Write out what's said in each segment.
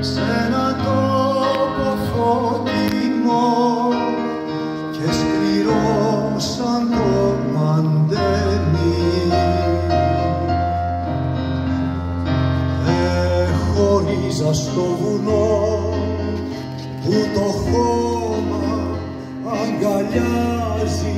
Σ' έναν τόπο φωτεινό και σκληρό σαν το μαντέμι. Εχωρίζα στο βουνό που το χώμα αγκαλιάζει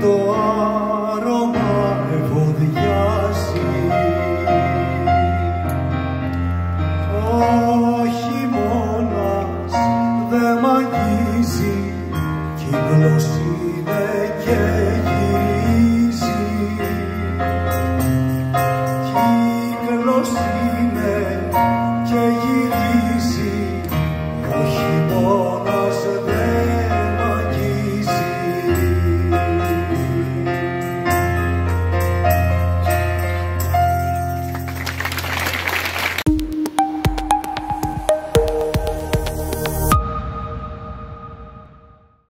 το άρωμα ευωδιάζει Όχι χειμώνας δε μ' αγγίζει κύκλος και γυρίζει κύκλος είναι